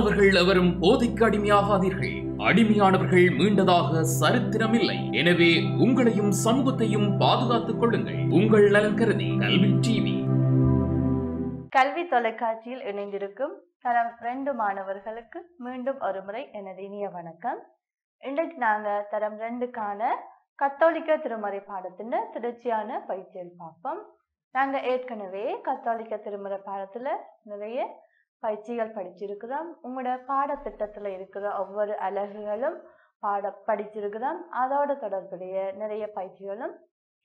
மாணவர்கள் எவரும் போதைக்கு அடிமையாகாதீர்கள். அடிமையானவர்கள் மீண்டதாக சரித்திரமில்லை. எனவே உங்களையும் சமூகத்தையும் பாதுகாத்துக் கொள்ளுங்கள். உங்கள் நலன் கருதி கல்வி டிவி. கல்வி தொலைக்காட்சியில் இணைந்திருக்கும் தரம் ரெண்டு மாணவர்களுக்கு மீண்டும் ஒரு முறை எனது இனிய வணக்கம். இன்றைக்கு நாங்க தரம் ரெண்டுக்கான கத்தோலிக்க திருமறை பாடத்தின் தொடர்ச்சியான பயிற்சியில் பார்ப்போம். நாங்க ஏற்கனவே கத்தோலிக்க திருமறை பாடத்துல நிறைய பயிற்சிகள் படிச்சிருக்கிறோம் உங்களோட பாடத்திட்டத்துல இருக்கிற ஒவ்வொரு அலகுகளும் பாட படிச்சிருக்கிறோம் அதோட தொடர்புடைய நிறைய பயிற்சிகளும்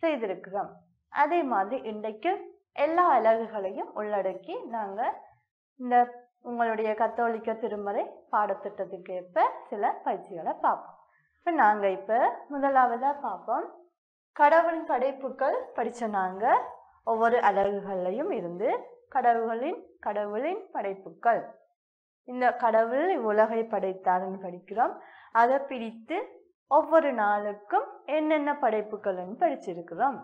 செய்திருக்கிறோம் அதே மாதிரி இன்றைக்கு எல்லா அலகுகளையும் உள்ளடக்கி நாங்க இந்த உங்களுடைய கத்தோலிக்க திருமறை பாடத்திட்டத்துக்கு ஏற்ப சில பயிற்சிகளை பார்ப்போம். இப்போ நாங்க இப்ப முதலாவதா பார்ப்போம். கடவுளின் படைப்புகள் படிச்ச நாங்க ஒவ்வொரு அலகுகள்லையும் இருந்து கடவுளின் கடவுளின் படைப்புகள். இந்த கடவுள் இவ்வுலகை படைத்தார்னு படிக்கிறோம். அதை பிரித்து ஒவ்வொரு நாளுக்கும் என்னென்ன படைப்புகள்னு படிச்சிருக்கிறோம்.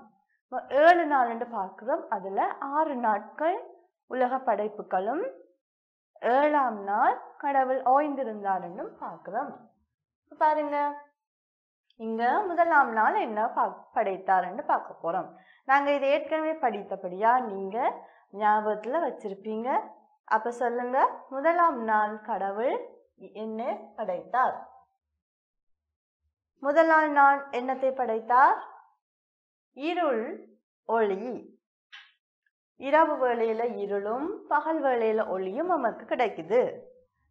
ஏழு நாள்னு பார்க்குறோம். அதில் ஆறு நாட்கள் உலக படைப்புகளும் ஏழாம் நாள் கடவுள் ஓய்ந்திருந்தாருன்னு பார்க்கிறோம். பாருங்க. இங்க முதலாம் நாள் என்ன பா- படைத்தாருன்னு பார்க்க போறோம். நாங்க இதை ஏற்கனவே படித்தபடியா நீங்க ஞாபகத்தில் வச்சிருப்பீங்க. அப்போ சொல்லுங்க. முதலாம் நாள் கடவுள் என்ன படைத்தார். முதலாம் நாள் என்னத்தை படைத்தார்? இருள் ஒளி. இரவு வேளையில இருளும் பகல் வேளையில ஒளியும் நமக்கு கிடைக்குது.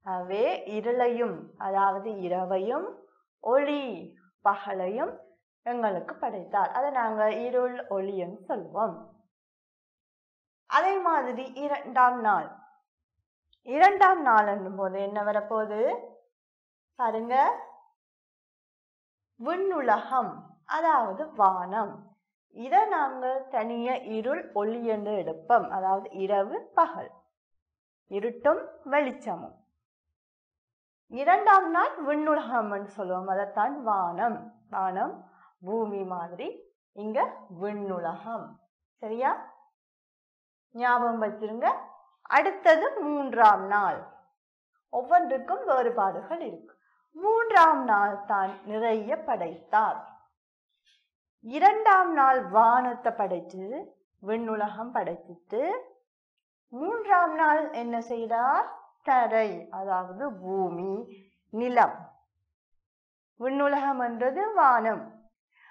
ஆகவே இருளையும் அதாவது இரவையும் ஒளி பகலையும் எங்களுக்கு படைத்தார். அதை நாங்கள் இருள் ஒளின்னு சொல்லுவோம். அதே மாதிரி இரண்டாம் நாள். இரண்டாம் நாள் போது என்ன வரப்போகுது? பாருங்க. விண்ணுலகம் அதாவது வானம். இதை நாங்கள் தனிய இருள் ஒளி என்று எடுப்போம். அதாவது இரவு பகல். இருட்டும் வெளிச்சமும். இரண்டாம் நாள் விண்ணுலகம்னு சொல்லுவோம். அதைத்தான் வானம். வானம் பூமி மாதிரி. இங்க விண்ணுலகம். சரியா? ஞாபகம் வச்சிருங்க. அடுத்தது மூன்றாம் நாள். ஒவ்வொன்றுக்கும் வேறுபாடுகள் இருக்கு. மூன்றாம் நாள் தான் நிறைய படைத்தார். இரண்டாம் நாள் வானத்தை படைச்சு விண்ணுலகம் படைச்சிட்டு மூன்றாம் நாள் என்ன செய்தார்? தரை அதாவது பூமி நிலம். விண்ணுலகம் என்றது வானம்.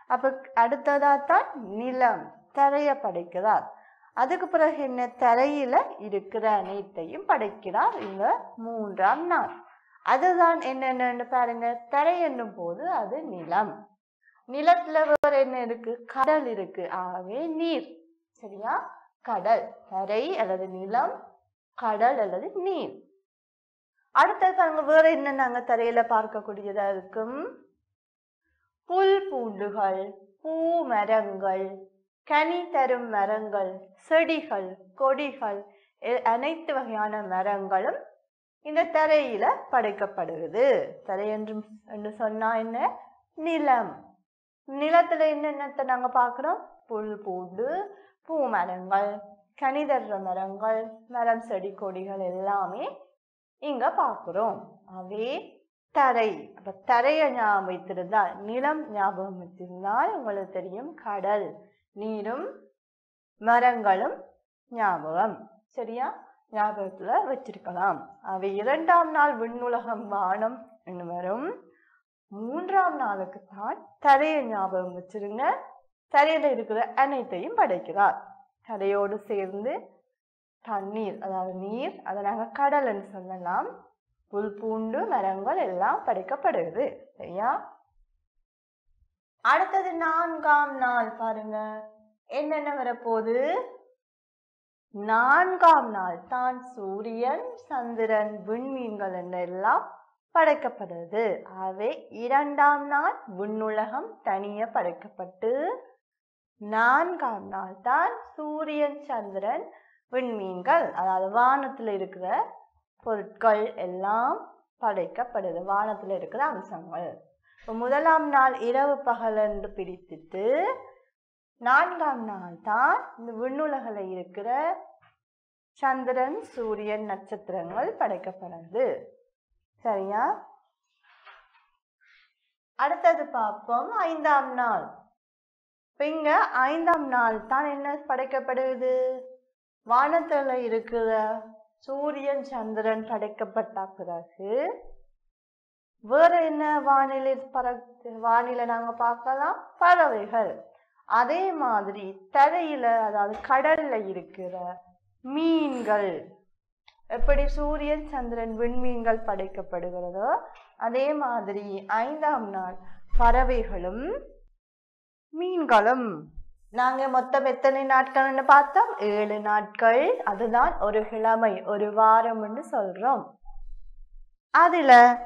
அப்ப அடுத்ததா தான் நிலம். தரைய படைக்கிறார். அதுக்கு பிறகு என்ன? தரையில இருக்கிற அனைத்தையும் படைக்கிறார் இந்த மூன்றாம் நாள். அதுதான் என்னென்னு பாருங்க. தரை என்னும் போது அது நிலம். நிலத்துல வேற என்ன இருக்கு? கடல் இருக்கு. ஆகவே நீர். சரியா? கடல். தரை அல்லது நிலம் கடல் அல்லது நீர். அடுத்தது பாருங்க வேற என்ன நாங்க தரையில பார்க்கக்கூடியதா இருக்கும்? புல் பூண்டுகள் பூ மரங்கள் கனி தரும் மரங்கள் செடிகள் கொடிகள் எ- அனைத்து வகையான மரங்களும் இந்த தரையில படைக்கப்படுகிறது. தரை என்று என்று சொன்னா என்ன? நிலம். நிலத்துல என்னென்னத்தை நாங்க பாக்குறோம்? புல் பூண்டு பூ மரங்கள் கனிதர்ற மரங்கள் மரம் செடி கொடிகள் எல்லாமே இங்க பாக்குறோம். அவே தரை. அப்ப தரையை ஞாபகம் வைத்திருந்தால் நிலம் ஞாபகம் வைத்திருந்தால் உங்களுக்கு தெரியும் கடல். நீரும் மரங்களும் ஞாபகம் சரியா ஞாபகத்துல வச்சிருக்கலாம் அவை இரண்டாம் நாள் விண்ணுலகம் வானம் என்று வரும் மூன்றாம் நாளுக்கு தான் தரையை ஞாபகம் வச்சிருங்க தரையில இருக்கிற அனைத்தையும் படைக்கிறார் தரையோடு சேர்ந்து தண்ணீர் அதாவது நீர் அதை நாங்கள் கடல்னு சொல்லலாம் புல் பூண்டு மரங்கள் எல்லாம் படைக்கப்படுகிறது சரியா அடுத்தது நான்காம் நாள் பாருங்க என்னென்ன வரப்போகுது? நான்காம் நாள். தான் சூரியன் சந்திரன் விண்மீன்கள் என்றெல்லாம் படைக்கப்படுது. ஆகவே இரண்டாம் நாள். விண்ணுலகம் தனிய படைக்கப்பட்டு நான்காம் நாள். தான் சூரியன் சந்திரன் விண்மீன்கள் அதாவது வானத்தில் இருக்கிற பொருட்கள் எல்லாம் படைக்கப்படுது. வானத்தில் இருக்கிற அம்சங்கள். இப்போ முதலாம் நாள் இரவு பகல் என்று பிரித்துட்டு நான்காம் நாள் தான் இந்த விண்ணுலகில் இருக்கிற சந்திரன் சூரியன் நட்சத்திரங்கள் படைக்கப்படுது சரியா? அடுத்தது பார்ப்போம். ஐந்தாம் நாள். இப்ப இங்க ஐந்தாம் நாள் தான் என்ன படைக்கப்படுது? வானத்துல இருக்கிற சூரியன் சந்திரன் படைக்கப்பட்ட பிறகு வேற என்ன வானிலை பற வானிலை நாங்க பார்க்கலாம்? பறவைகள். அதே மாதிரி தரையில அதாவது கடல்ல இருக்கிற மீன்கள் எப்படி சூரியன் சந்திரன் விண்மீன்கள் படைக்கப்படுகிறதோ அதே மாதிரி ஐந்தாம் நாள் பறவைகளும் மீன்களும். நாங்க மொத்தம் எத்தனை நாட்கள்னு பார்த்தோம்? ஏழு நாட்கள். அதுதான் ஒரு கிழமை ஒரு வாரம்னு சொல்றோம். அதுல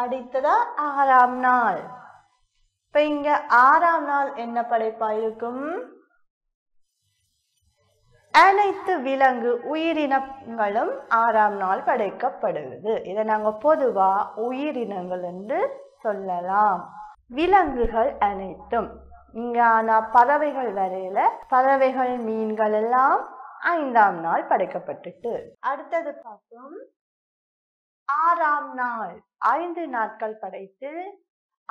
அடுத்ததா ஆறாம் நாள். இப்ப இங்க ஆறாம் நாள் என்ன படைப்பா இருக்கும் அனைத்து விலங்கு உயிரினங்களும் ஆறாம் நாள் படைக்கப்படுகிறது இதை நாங்க பொதுவா உயிரினங்கள் என்று சொல்லலாம். விலங்குகள் அனைத்தும். இங்க ஆனா பறவைகள் வரையில பறவைகள் மீன்கள் எல்லாம் ஐந்தாம் நாள் படைக்கப்பட்டுட்டு. அடுத்தது பார்த்தோம் ஆறாம் நாள் ஐந்து நாட்கள் படைத்து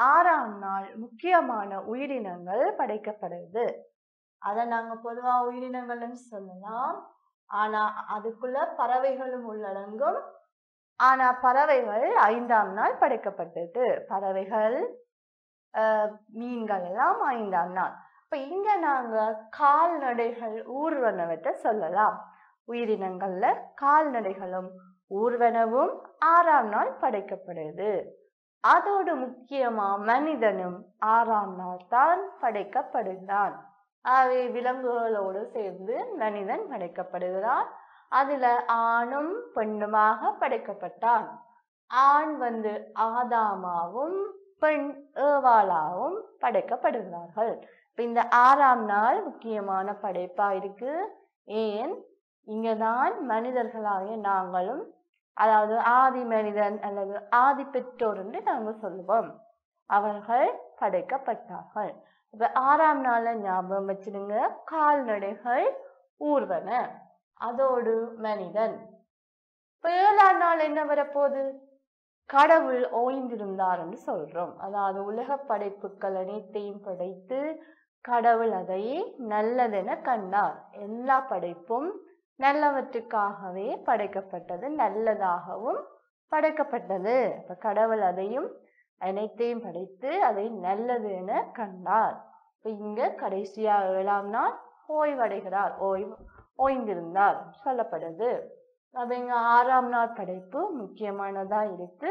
ஆறாம் நாள் முக்கியமான உயிரினங்கள் படைக்கப்படுது. அதை நாங்க பொதுவா உயிரினங்கள்னு சொல்லலாம். ஆனா அதுக்குள்ள பறவைகளும் உள்ளடங்கும். ஆனா பறவைகள் ஐந்தாம் நாள் படைக்கப்பட்டது. பறவைகள் மீன்கள் எல்லாம் ஐந்தாம் நாள். இப்ப இங்க நாங்க கால்நடைகள் ஊர்வனவற்றை சொல்லலாம். உயிரினங்கள்ல கால்நடைகளும் ஊர்வனவும் ஆறாம் நாள் படைக்கப்படுது. அதோடு முக்கியமா மனிதனும் ஆறாம் நாள் தான் படைக்கப்படுகிறான். ஆகவே விலங்குகளோடு சேர்ந்து மனிதன் படைக்கப்படுகிறான். அதுல ஆணும் பெண்ணுமாக படைக்கப்பட்டான். ஆண் வந்து ஆதாமாவும் பெண் ஏவாளாவும் படைக்கப்படுகிறார்கள். இப்ப இந்த ஆறாம் நாள் முக்கியமான படைப்பா இருக்கு. ஏன்? இங்கதான் மனிதர்களாகிய நாங்களும் அதாவது ஆதி மனிதன் அல்லது ஆதி பெற்றோர் என்று நாங்கள் சொல்லுவோம். அவர்கள் படைக்கப்பட்டார்கள். இப்ப ஆறாம் நாள்ல ஞாபகம் வச்சிருங்க. கால்நடைகள் ஊர்வன. அதோடு மனிதன். இப்ப ஏழாம் நாள் என்ன வரப்போகுது? கடவுள் ஓய்ந்திருந்தார் என்று சொல்றோம். அதாவது உலக படைப்புகள் அனைத்தையும் படைத்து கடவுள் அதை நல்லதென கண்டார். எல்லா படைப்பும் நல்லவற்றுக்காகவே படைக்கப்பட்டது நல்லதாகவும் படைக்கப்பட்டது. அப்ப கடவுள் அதையும் அனைத்தையும் படைத்து அதை நல்லது என கண்டார். இப்ப இங்க கடைசியா ஏழாம் நாள் ஓய்வடைகிறார். ஓய்வு ஓய்ந்திருந்தார் சொல்லப்படுது. அப்ப இங்க ஆறாம் நாள் படைப்பு முக்கியமானதா இருக்கு.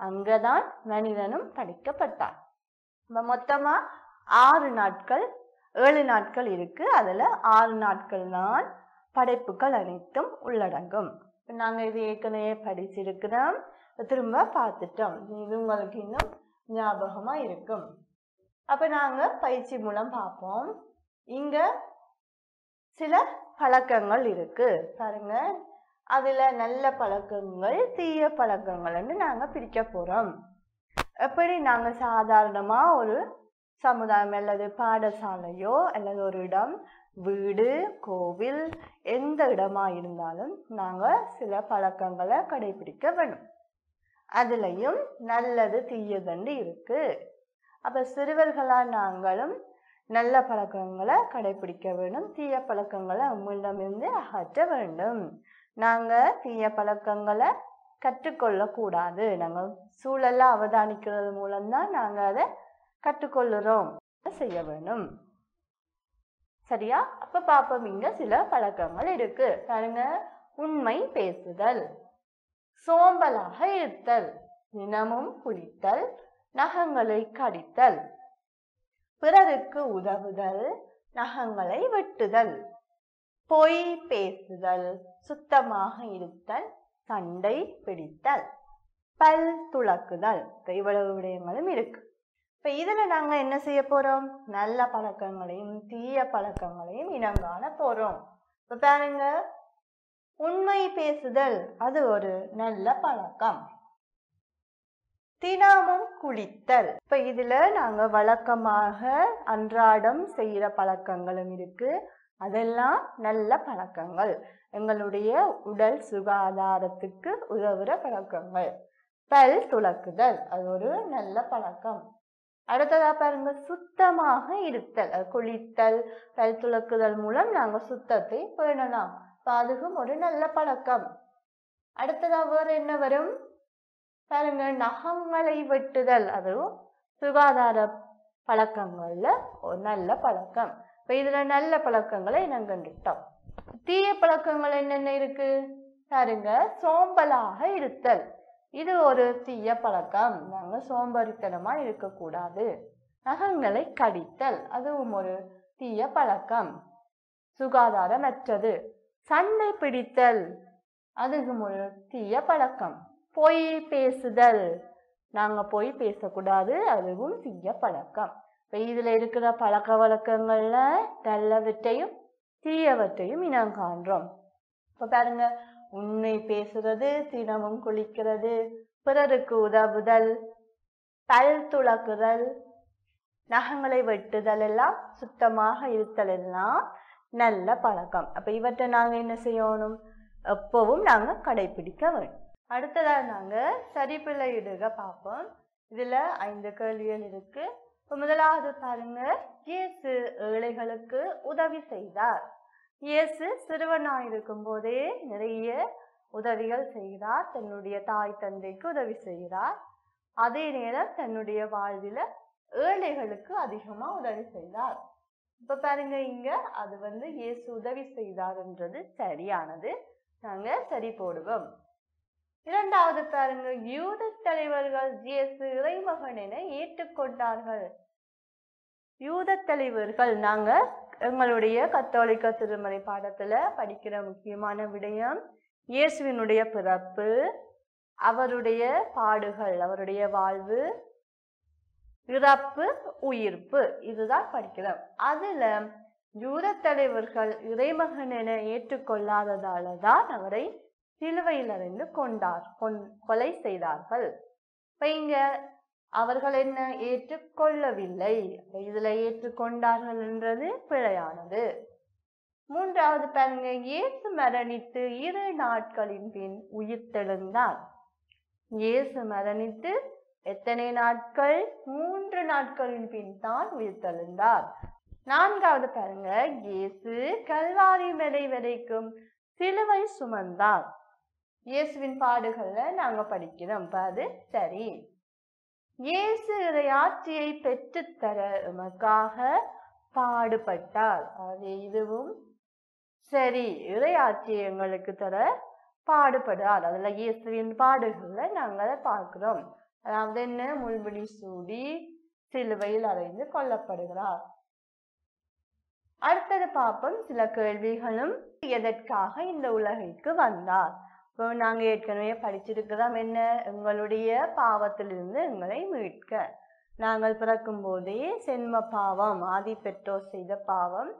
அங்கதான் மனிதனும் படைக்கப்பட்டான் இப்ப மொத்தமா ஆறு நாட்கள் ஏழு நாட்கள் இருக்கு. அதுல ஆறு நாட்கள் தான் படைப்புகள் அனைத்தும் உள்ளடங்கும். நாங்கள் இது ஏற்கனவே படிச்சிருக்கிறோம். திரும்ப பார்த்துட்டோம். இது உங்களுக்கு இன்னும் ஞாபகமாக இருக்கும். அப்போ நாங்கள் பயிற்சி மூலம் பார்ப்போம். இங்கே சில பழக்கங்கள் இருக்குது பாருங்க. அதில் நல்ல பழக்கங்கள் தீய பழக்கங்கள்னு நாங்கள் பிரிக்க போகிறோம் எப்படி நாங்கள் சாதாரணமாக ஒரு சமுதாயம் அல்லது பாடசாலையோ அல்லது ஒரு இடம் வீடு கோவில் எந்த இடமா இருந்தாலும் நாங்கள் சில பழக்கங்களை கடைபிடிக்க வேணும். அதுலேயும் நல்லது தீயதண்டு இருக்கு. அப்ப சிறுவர்களாக நாங்களும் நல்ல பழக்கங்களை கடைபிடிக்க வேண்டும் தீய பழக்கங்களை நம்மளிடமிருந்து அகற்ற வேண்டும். நாங்கள் தீய பழக்கங்களை கற்றுக்கொள்ளக்கூடாது. நாங்கள் சூழலை அவதானிக்கிறது மூலம்தான் நாங்கள் அதை கற்றுக்கொள்ளுறோம். செய்ய வேணும். சரியா? அப்ப பாப்போம். இங்க சில பழக்கங்கள் இருக்கு. பாருங்க. உண்மை பேசுதல் சோம்பலாக இருத்தல் தினமும் குளித்தல் நகங்களை கடித்தல் பிறருக்கு உதவுதல் நகங்களை வெட்டுதல் பொய் பேசுதல் சுத்தமாக இருத்தல் சண்டை பிடித்தல் பல் துளக்குதல். இவ்வளவு விடயங்களும் இருக்கு. இப்ப இதுல நாங்க என்ன செய்ய போறோம்? நல்ல பழக்கங்களையும் தீய பழக்கங்களையும் இனங்காண போறோம். இப்ப பாருங்க உண்மை பேசுதல் அது ஒரு நல்ல பழக்கம். தினமும் குளித்தல். இப்ப இதுல நாங்க வழக்கமாக அன்றாடம் செய்யற பழக்கங்களும் இருக்கு. அதெல்லாம் நல்ல பழக்கங்கள். எங்களுடைய உடல் சுகாதாரத்துக்கு உதவுற பழக்கங்கள். பல் துலக்குதல் அது ஒரு நல்ல பழக்கம். அடுத்ததா பாருங்க சுத்தமாக இருத்தல் குளித்தல் பல் துலக்குதல் மூலம் நாங்க சுத்தத்தை பேணலாம். அதுவும் ஒரு நல்ல பழக்கம். அடுத்ததா வேற என்ன வரும்? பாருங்க நகங்களை வெட்டுதல் அதுவும் சுகாதார பழக்கங்கள்ல ஒரு நல்ல பழக்கம். இப்ப இதுல நல்ல பழக்கங்களை நாங்க தீய பழக்கங்கள் என்னென்ன இருக்கு? பாருங்க சோம்பலாக இருத்தல். இது ஒரு தீய பழக்கம். நாங்கள் சோம்பறித்தனமாக இருக்கக்கூடாது. நகங்களை கடித்தல் அதுவும் ஒரு தீய பழக்கம். சுகாதாரமற்றது. சண்டை பிடித்தல் அதுவும் ஒரு தீய பழக்கம். பொய் பேசுதல். நாங்கள் பொய் பேசக்கூடாது அதுவும் தீய பழக்கம். இப்போ இதில் இருக்கிற பழக்க வழக்கங்களில் நல்லவற்றையும் தீயவற்றையும் இனம் காண்றோம். இப்போ பாருங்கள் உண்மை பேசுறது தினமும் குளிக்கிறது பிறருக்கு உதவுதல் பல் துளக்குதல் நகங்களை வெட்டுதல் எல்லாம் சுத்தமாக இருத்தல் எல்லாம் நல்ல பழக்கம். அப்ப இவற்றை நாங்க என்ன செய்யணும்? எப்பவும் நாங்க கடைபிடிக்க வேண்டும். அடுத்ததா நாங்க சரிப்பிள்ளையிடுக பார்ப்போம். இதுல ஐந்து கேள்விகள் இருக்கு. முதலாவது பாருங்க. இயேசு ஏழைகளுக்கு உதவி செய்தார். இயேசு சிறுவனாக இருக்கும் போதே நிறைய உதவிகள் செய்கிறார் தன்னுடைய தாய் தந்தைக்கு உதவி செய்கிறார் அதே நேரம் தன்னுடைய வாழ்வில ஏழைகளுக்கு அதிகமா உதவி செய்தார். இப்ப பாருங்க இங்க அது வந்து இயேசு உதவி செய்தார்ன்றது சரியானது. நாங்க சரி போடுவோம். இரண்டாவது பாருங்க யூத தலைவர்கள் இயேசு இறைமகன் என ஏற்றுக்கொண்டார்கள். யூத தலைவர்கள் நாங்கள் எங்களுடைய கத்தோலிக்க திருமறை பாடத்தில் படிக்கிற முக்கியமான விடயம் இயேசுவினுடைய பிறப்பு அவருடைய பாடுகள் அவருடைய வாழ்வு இறப்பு உயிர்ப்பு இதுதான் படிக்கிறோம். அதில் யூத தலைவர்கள் இறைமகன் என ஏற்றுக்கொள்ளாததால தான் அவரை சிலுவையில் அறிந்து கொண்டார் கொன் கொலை செய்தார்கள். இப்போ இங்கே அவர்கள் என்ன ஏற்றுக்கொள்ளவில்லை. இதில் இதுல ஏற்றுக்கொண்டார்கள் என்றது பிழையானது. மூன்றாவது பாருங்க இயேசு மரணித்து இரு நாட்களின் பின் உயிர்த்தெழுந்தார். இயேசு மரணித்து எத்தனை நாட்கள்? மூன்று நாட்களின் பின் தான் உயிர்த்தெழுந்தார். நான்காவது பாருங்க இயேசு கல்வாரி மலை வரைக்கும் சிலுவை சுமந்தார். இயேசுவின் பாடுகள்ல நாங்க படிக்கிறோம். அது சரி. இயேசு இறையாட்சியை பெற்றுத்தர உமக்காக பாடுபட்டார். அது இதுவும் சரி இறையாட்சியை எங்களுக்கு தர பாடுபடுறார் அதுல இயேசுவின் பாடுகளை நாங்கள் பார்க்கிறோம். அதாவது என்ன? முள்முடி சூடி சிலுவையில் அறைந்து கொல்லப்படுகிறார். அடுத்தது பார்ப்போம். சில கேள்விகளும் எதற்காக இந்த உலகிற்கு வந்தார்? இப்போ நாங்கள் ஏற்கனவே படிச்சிருக்கிறோம் என்ன? எங்களுடைய பாவத்திலிருந்து எங்களை மீட்க. நாங்கள் பிறக்கும் போதே சென்ம பாவம் ஆதி பெற்றோர் செய்த பாவம்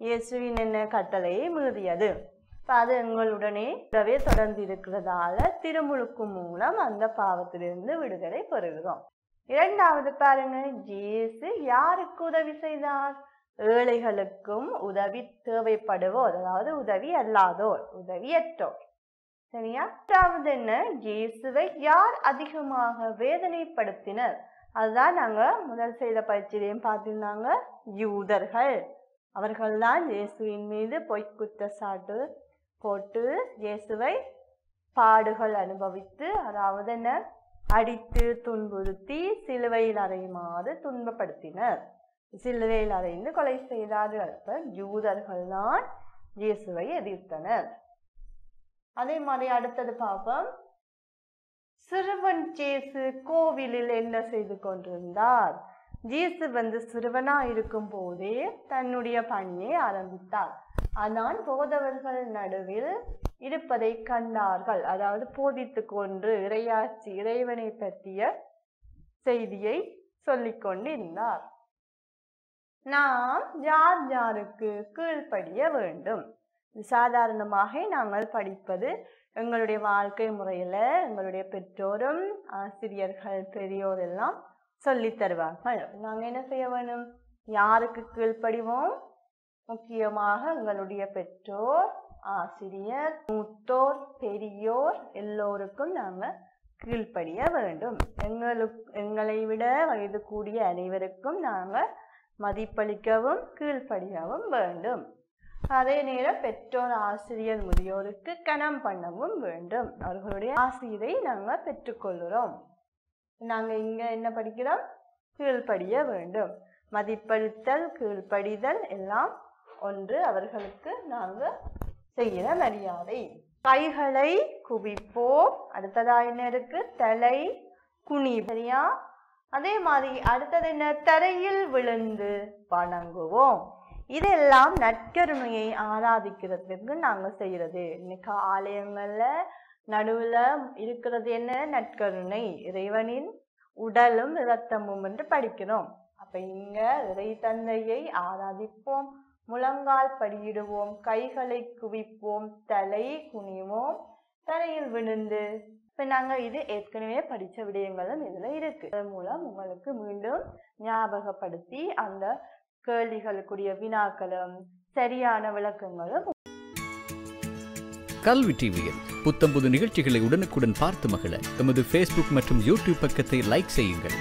இயேசுவின் என்ன கட்டளையை மீறியது. இப்போ அது எங்களுடனே கூடவே தொடர்ந்து இருக்கிறதால திருமுழுக்கு மூலம் அந்த பாவத்திலிருந்து விடுதலை பெறுகிறோம். இரண்டாவது பாருங்க இயேசு யாருக்கு உதவி செய்தார்? ஏழைகளுக்கும் உதவி தேவைப்படுவோர் அதாவது உதவி அல்லாதோர் உதவியற்றோர் சரியா? மூன்றாவது என்ன? இயேசுவை யார் அதிகமாக வேதனைப்படுத்தினர்? அதுதான் நாங்க முதல் செய்த பயிற்சியிலையும் பார்த்திருந்தாங்க. யூதர்கள். அவர்கள்தான் இயேசுவின் மீது பொய் குற்றச்சாட்டு போட்டு இயேசுவை பாடுகள் அனுபவித்து அதாவது என்ன? அடித்து துன்புறுத்தி சிலுவையில் அறையுமாறு துன்பப்படுத்தினர். சிலுவையில் அறைந்து கொலை செய்தார்கள். அப்ப யூதர்கள் தான் இயேசுவை எதிர்த்தனர். அதே மாதிரி அடுத்தது பார்ப்போம். சிறுவன் ஜேசு கோவிலில் என்ன செய்து கொண்டிருந்தார்? ஜேசு வந்து சிறுவனா இருக்கும் போதே தன்னுடைய பணியை ஆரம்பித்தார். ஆனால் போதவர்கள் நடுவில் இருப்பதை கண்டார்கள். அதாவது போதித்து கொன்று இறையாட்சி இறைவனை பற்றிய செய்தியை சொல்லிக் கொண்டிருந்தார் நாம் யார் யாருக்கு கீழ்ப்படிய வேண்டும்? சாதாரணமாக நாங்கள் படிப்பது எங்களுடைய வாழ்க்கை முறையில் எங்களுடைய பெற்றோரும் ஆசிரியர்கள் பெரியோர் எல்லாம் சொல்லித் தருவார்கள். நாங்கள் என்ன செய்ய வேணும் யாருக்கு கீழ்ப்படிவோம்? முக்கியமாக எங்களுடைய பெற்றோர் ஆசிரியர் மூத்தோர் பெரியோர் எல்லோருக்கும் நாங்கள் கீழ்ப்படிய வேண்டும். எங்களுக்கு எங்களை விட வயது கூடிய அனைவருக்கும் நாங்கள் மதிப்பளிக்கவும் கீழ்ப்படியவும் வேண்டும். அதே நேரம் பெற்றோர் ஆசிரியர் முதியோருக்கு கணம் பண்ணவும் வேண்டும். அவர்களுடைய ஆசிரியரை நாங்கள் பெற்றுக்கொள்கிறோம். நாங்கள் இங்கே என்ன படிக்கிறோம்? கீழ்ப்படிய வேண்டும். மதிப்பளித்தல் கீழ்ப்படிதல் எல்லாம் ஒன்று அவர்களுக்கு நாங்கள் செய்கிற மரியாதை. கைகளை குவிப்போம். அடுத்ததாக என்ன இருக்கு? தலை குனி சரியா? அதே மாதிரி அடுத்தது என்ன? தரையில் விழுந்து வணங்குவோம். இதெல்லாம் நற்கருணையை ஆராதிக்கிறதுக்கு நாங்கள் செய்கிறது இன்னைக்கு ஆலயங்களில் நடுவில் இருக்கிறது என்ன? நற்கருணை. இறைவனின் உடலும் இரத்தமும் என்று படிக்கிறோம். அப்போ இங்கே இறை தந்தையை ஆராதிப்போம். முழங்கால் படியிடுவோம். கைகளை குவிப்போம். தலை குனிவோம். தரையில் விழுந்து. இப்போ நாங்கள் இது ஏற்கனவே படித்த விடயங்களும் இதில் இருக்குது இதன் மூலம் உங்களுக்கு மீண்டும் ஞாபகப்படுத்தி அந்த கேள்விகளுக்குரிய வினாக்களும் சரியான விளக்கங்களும் கல்வி டிவியில் புத்தம்புது நிகழ்ச்சிகளை உடனுக்குடன் பார்த்து மகிழ. எமது ஃபேஸ்புக் மற்றும் யூடியூப் பக்கத்தை லைக் செய்யுங்கள்.